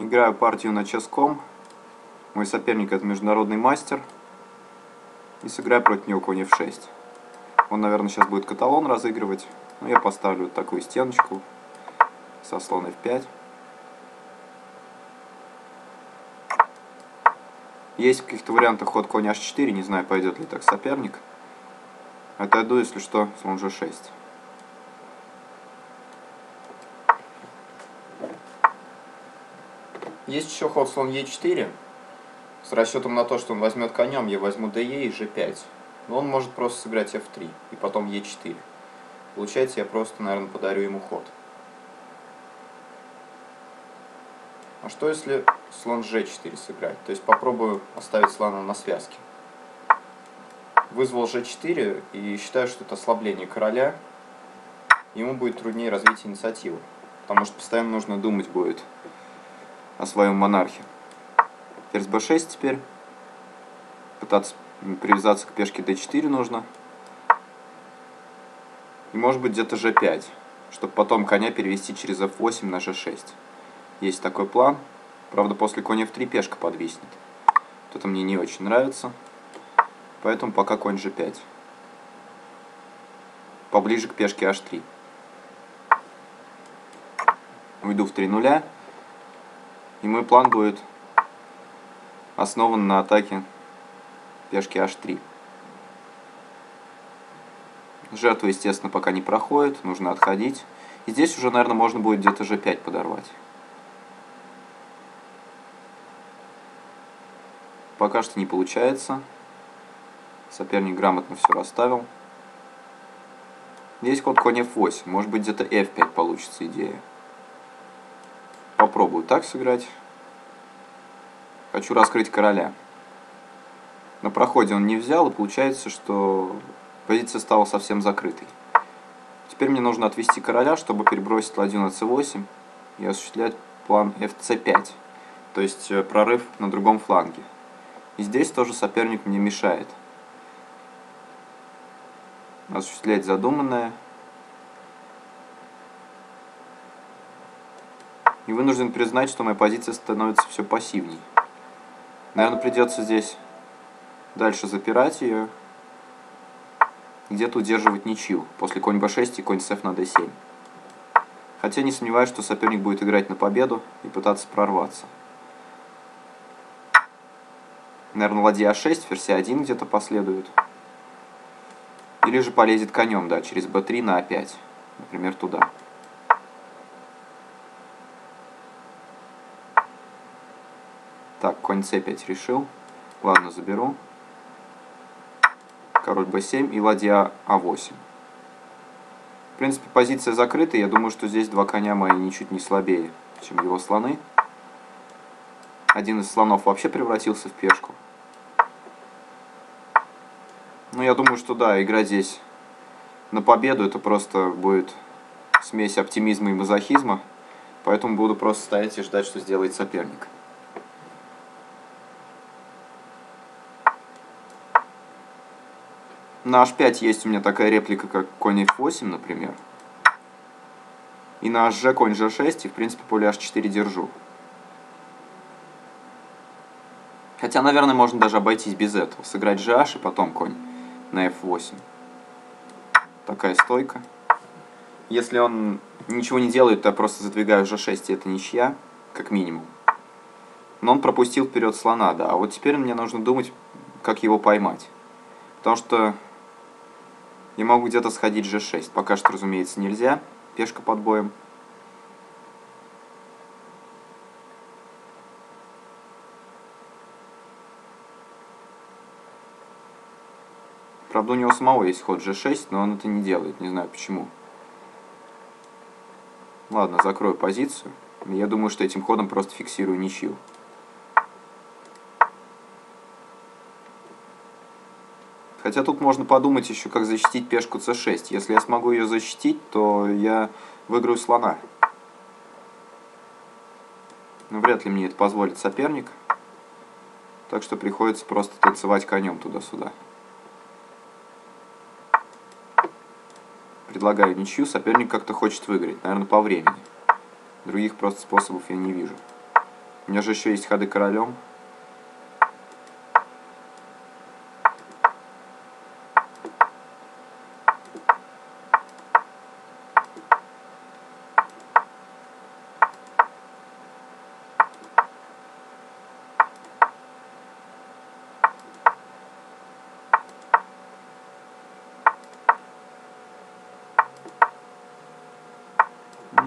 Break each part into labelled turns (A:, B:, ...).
A: Играю партию на ческом. Мой соперник это международный мастер. И сыграю против него конь f6. Он, наверное, сейчас будет каталон разыгрывать. Но я поставлю такую стеночку со слон f5. Есть в каких-то вариантах ход конь h4, не знаю, пойдет ли так соперник. Отойду, если что, слон g6. Есть еще ход слон e4. С расчетом на то, что он возьмет конем, я возьму de и g5. Но он может просто сыграть f3 и потом e4. Получается, я просто, наверное, подарю ему ход. А что если слон g4 сыграть? То есть попробую оставить слона на связке. Вызвал g4 и считаю, что это ослабление короля. Ему будет труднее развить инициативу. Потому что постоянно нужно думать будет о своем монархе. Ферзь b6 теперь. Пытаться привязаться к пешке d4 нужно. И может быть где-то g5, чтобы потом коня перевести через f8 на g6. Есть такой план. Правда, после коня f3 пешка подвиснет. Вот это мне не очень нравится. Поэтому пока конь g5. Поближе к пешке h3. Уйду в 3 нуля. И мой план будет основан на атаке пешки h3. Жертва, естественно, пока не проходит, нужно отходить. И здесь уже, наверное, можно будет где-то g5 подорвать. Пока что не получается. Соперник грамотно все расставил. Здесь ход конь f8. Может быть, где-то f5 получится идея. Попробую так сыграть. Хочу раскрыть короля. На проходе он не взял, и получается, что позиция стала совсем закрытой. Теперь мне нужно отвести короля, чтобы перебросить ладью на c8 и осуществлять план fc5, то есть э, прорыв на другом фланге. И здесь тоже соперник мне мешает осуществлять задуманное. И вынужден признать, что моя позиция становится все пассивней. Наверное, придется здесь дальше запирать ее. Где-то удерживать ничью. После конь b6 и конь с f на d7. Хотя не сомневаюсь, что соперник будет играть на победу и пытаться прорваться. Наверное, ладья а6, ферзь 1 где-то последует. Или же полезет конем, да, через b3 на a5. Например, туда. Так, конь c5 решил. Ладно, заберу. Король b7 и ладья а8. В принципе, позиция закрыта. Я думаю, что здесь два коня мои ничуть не слабее, чем его слоны. Один из слонов вообще превратился в пешку. Ну, я думаю, что да, играть здесь на победу это просто будет смесь оптимизма и мазохизма. Поэтому буду просто стоять и ждать, что сделает соперник. На h5 есть у меня такая реплика, как конь f8, например. И на hg конь g6, и в принципе поле h4 держу. Хотя, наверное, можно даже обойтись без этого. Сыграть gh и потом конь на f8. Такая стойка. Если он ничего не делает, то я просто задвигаю g6, и это ничья, как минимум. Но он пропустил вперед слона, да. А вот теперь мне нужно думать, как его поймать. Потому что я могу где-то сходить g6. Пока что, разумеется, нельзя. Пешка под боем. Правда, у него самого есть ход g6, но он это не делает. Не знаю почему. Ладно, закрою позицию. Я думаю, что этим ходом просто фиксирую ничью. Хотя тут можно подумать еще, как защитить пешку c6. Если я смогу ее защитить, то я выиграю слона. Но вряд ли мне это позволит соперник. Так что приходится просто танцевать конем туда-сюда. Предлагаю ничью, соперник как-то хочет выиграть, наверное, по времени. Других просто способов я не вижу. У меня же еще есть ходы королем.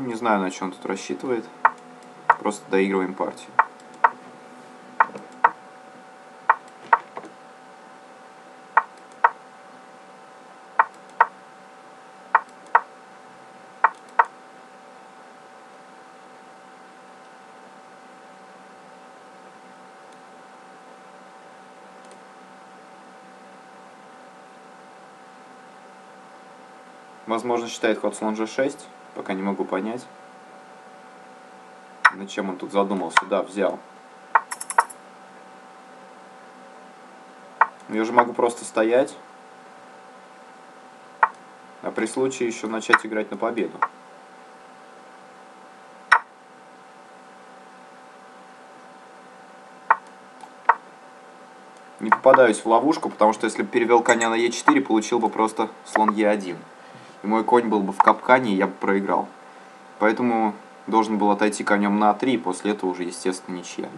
A: Не знаю, на чем он тут рассчитывает. Просто доигрываем партию. Возможно, считает ход слон g6. Пока не могу понять. На чем он тут задумался? Да, взял. Я же могу просто стоять. А при случае еще начать играть на победу. Не попадаюсь в ловушку, потому что если бы перевел коня на Е4, получил бы просто слон Е1 и мой конь был бы в капкане, я бы проиграл. Поэтому должен был отойти конем на 3, и после этого уже, естественно, ничья.